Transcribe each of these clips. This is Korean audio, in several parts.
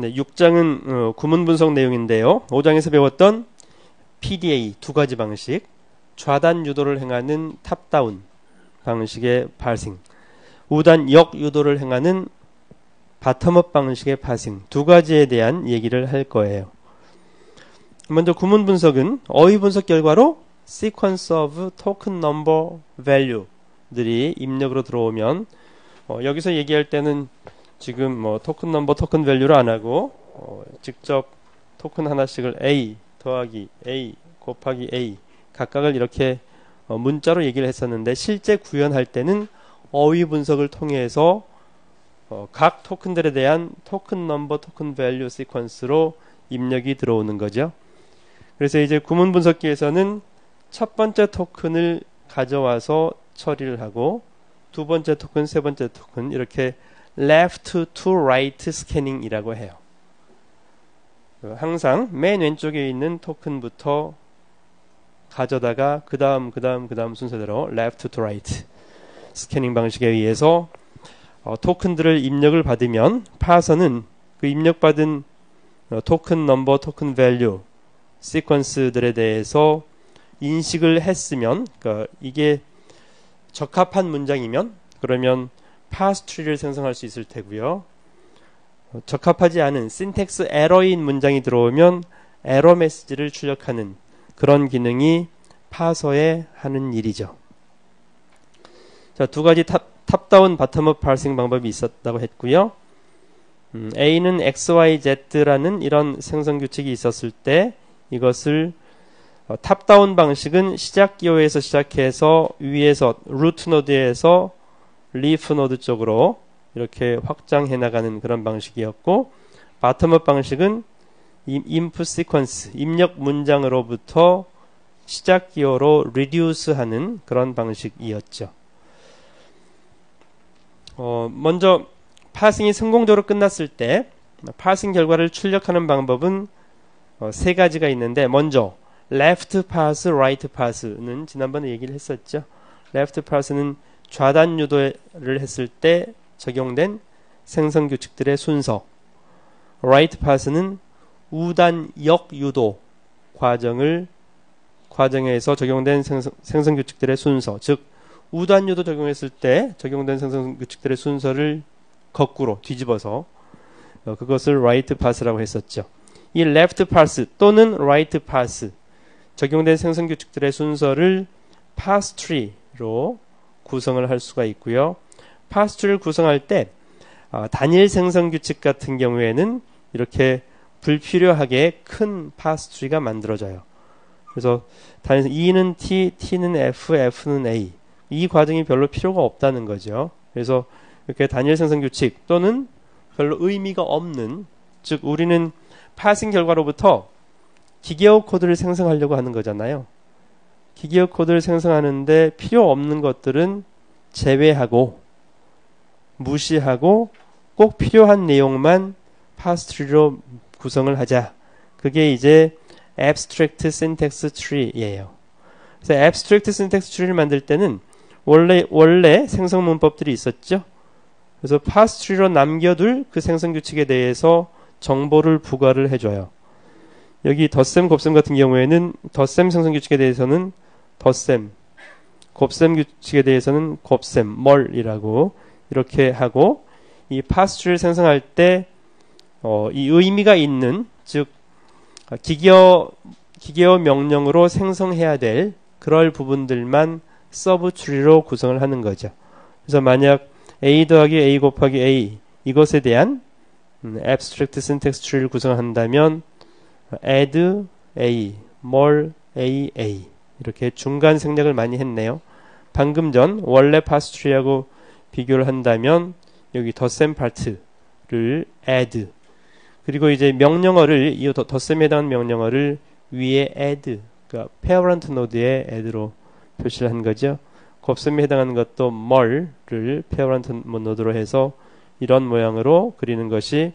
네, 6장은 어, 구문 분석 내용인데요. 5장에서 배웠던 PDA 두 가지 방식, 좌단 유도를 행하는 top-down 방식의 parsing, 우단 역 유도를 행하는 bottom-up 방식의 parsing 두 가지에 대한 얘기를 할 거예요. 먼저 구문 분석은 어휘 분석 결과로 sequence of token number value들이 입력으로 들어오면 어, 여기서 얘기할 때는 지금 뭐 token number token value를 안 하고 어, 직접 토큰 하나씩을 A 더하기 A 곱하기 A 각각을 이렇게 어, 문자로 얘기를 했었는데 실제 구현할 때는 어휘 분석을 통해서 어, 각 token들에 대한 token number token value sequence로 입력이 들어오는 거죠. 그래서 이제 구문 분석기에서는 첫 번째 token을 가져와서 처리를 하고 두 번째 토큰, 세 번째 토큰 이렇게 left to right scanning이라고 해요. 항상 맨 왼쪽에 있는 토큰부터 가져다가 그 다음 그 다음 그 다음 순서대로 left to right scanning 방식에 의해서 어, 토큰들을 입력을 받으면 parser는 그 입력받은 어, token number token value 시퀀스들에 대해서 인식을 했으면 그러니까 이게 적합한 문장이면 그러면 parse tree를 생성할 수 있을 테고요. 어, 적합하지 않은 syntax error인 문장이 들어오면 에러 메시지를 출력하는 그런 기능이 파서에 하는 일이죠. 자, 두 가지 top, top-down bottom-up parsing 방법이 있었다고 했고요. 음, A는 XYZ라는 이런 생성 규칙이 있었을 때 이것을 어, top-down 방식은 시작 기호에서 시작해서 위에서 root node에서 leaf node 쪽으로 이렇게 확장해 나가는 그런 방식이었고 bottom-up 방식은 input sequence 입력 문장으로부터 시작 기호로 reduce 하는 그런 방식이었죠. 어, 먼저 파싱이 성공적으로 끝났을 때 파싱 결과를 출력하는 방법은 어, 세 가지가 있는데 먼저 left pass, right pass는 지난번에 얘기를 했었죠. left pass는 좌단 유도를 했을 때 적용된 생성 규칙들의 순서. right pass는 우단 역 유도 과정을 과정에서 적용된 생성, 생성 규칙들의 순서. 즉 우단 유도 적용했을 때 적용된 생성 규칙들의 순서를 거꾸로 뒤집어서 어, 그것을 right pass라고 했었죠. 이 left pass 또는 right pass 적용된 생성 규칙들의 순서를 pass tree로 구성을 할 수가 있고요. tree를 구성할 때 어, 단일 생성 규칙 같은 경우에는 이렇게 불필요하게 큰 tree가 만들어져요. 그래서 단일 E는 T, T는 F, F는 A 이 과정이 별로 필요가 없다는 거죠. 그래서 이렇게 단일 생성 규칙 또는 별로 의미가 없는 즉 우리는 파싱 결과로부터 기계어 코드를 생성하려고 하는 거잖아요. 기계어 코드를 생성하는데 필요 없는 것들은 제외하고 무시하고 꼭 필요한 내용만 파스트리로 구성을 하자. 그게 이제 abstract syntax tree예요. 그래서 abstract syntax tree를 만들 때는 원래 원래 생성 문법들이 있었죠. 그래서 파스트리로 남겨둘 그 생성 규칙에 대해서 정보를 부과를 해줘요. 여기 덧셈, 곱셈 같은 경우에는 덧셈 생성 규칙에 대해서는 덧셈, 곱셈 규칙에 대해서는 곱셈, 멀이라고 이렇게 하고 이 parse tree를 생성할 때 어, 이 의미가 있는 즉 기계어 기계어 명령으로 생성해야 될 그럴 부분들만 sub tree로 구성을 하는 거죠. 그래서 만약 a 더하기 a 곱하기 a 이것에 대한 음, abstract syntax tree를 구성한다면 add a, mul a, a 이렇게 중간 생략을 많이 했네요. 방금 전 원래 파스 트리하고 비교를 한다면 여기 덧셈 파트를 add 그리고 이제 명령어를 이 덧셈에 해당하는 명령어를 위에 add 그러니까 parent node에 add로 표시를 한 거죠. 곱셈에 해당하는 것도 mor를 parent node로 해서 이런 모양으로 그리는 것이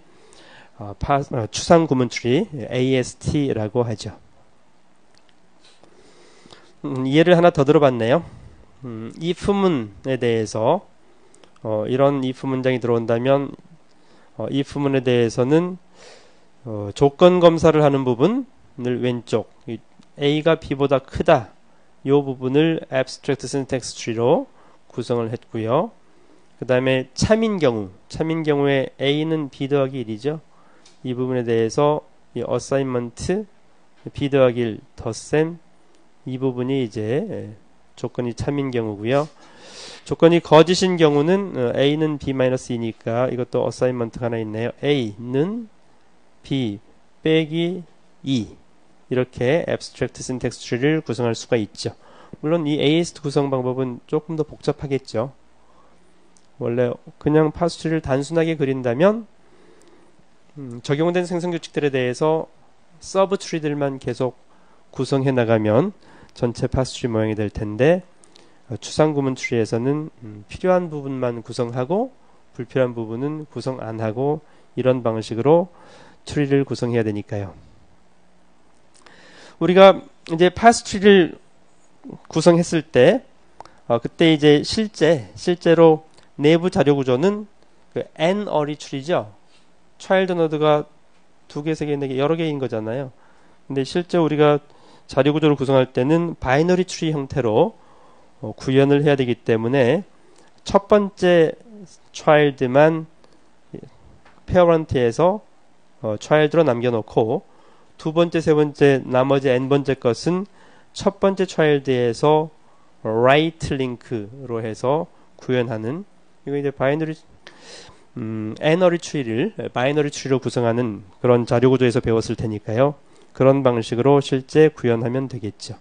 어, 파, 어, 추상 구문 추리 AST라고 하죠. 음, 예를 하나 더 들어봤네요. 음, if문에 대해서 어, 이런 if 문장이 들어온다면 어, if문에 대해서는 어, 조건 검사를 하는 부분을 왼쪽 A가 B보다 크다 이 부분을 abstract syntax tree로 구성을 했고요. 그 다음에 참인 경우 참인 경우에 A는 B 더하기 1이죠. 이 부분에 대해서 이 assignment B 더하기 1 덧셈 이 부분이 이제 예, 조건이 참인 경우고요. 조건이 거짓인 경우는 어, a는 b-2니까 이것도 어사인먼트 하나 있네요. a는 b 빼기 2 이렇게 abstract syntax tree를 구성할 수가 있죠. 물론 이 AST 구성 방법은 조금 더 복잡하겠죠. 원래 그냥 파스트리를 단순하게 그린다면 음, 적용된 생성 규칙들에 대해서 sub tree들만 계속 구성해 나가면 전체 parse tree 모양이 될 텐데 어, 추상 구문 트리에서는 음, 필요한 부분만 구성하고 불필요한 부분은 구성 안 하고 이런 방식으로 tree를 구성해야 되니까요. 우리가 이제 parse tree를 구성했을 때 어, 그때 이제 실제 실제로 내부 자료 구조는 그 n-ary tree죠. child node가 두 개, 세 개, 네 개, 여러 개인 거잖아요. 근데 실제 우리가 자료 구조를 구성할 때는 binary tree 형태로 어, 구현을 해야 되기 때문에 첫 번째 child만 parent에서 어, child로 남겨놓고 두 번째, 세 번째, 나머지 n 번째 것은 첫 번째 child에서 right link로 해서 구현하는 이거 이제 binary 음, n-ary tree를 binary tree로 구성하는 그런 자료 구조에서 배웠을 테니까요. 그런 방식으로 실제 구현하면 되겠죠.